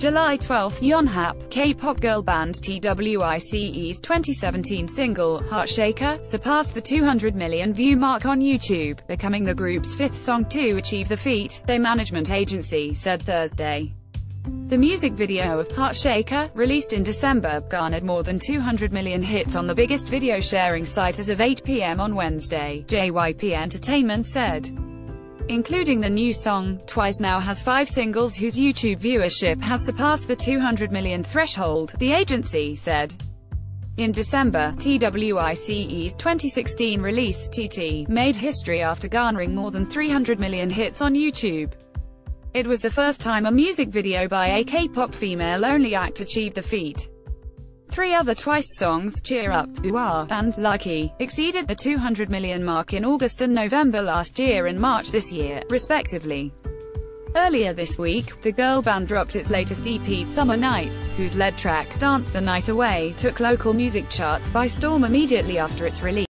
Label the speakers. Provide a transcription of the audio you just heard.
Speaker 1: July 12, Yonhap, K-pop girl band TWICE's 2017 single, Heart Shaker, surpassed the 200 million view mark on YouTube, becoming the group's fifth song to achieve the feat, their management agency said Thursday. The music video of Heart Shaker, released in December, garnered more than 200 million hits on the biggest video sharing site as of 8 p.m. on Wednesday, JYP Entertainment said. Including the new song, Twice now has five singles whose YouTube viewership has surpassed the 200 million threshold, the agency said. In December, TWICE's 2016 release, TT, made history after garnering more than 300 million hits on YouTube. It was the first time a music video by a K-pop female-only act achieved the feat. Three other Twice songs, Cheer Up, UA, ah, and Likey, exceeded the 200 million mark in August and November last year and March this year, respectively. Earlier this week, the girl band dropped its latest EP, Summer Nights, whose lead track, Dance the Night Away, took local music charts by storm immediately after its release.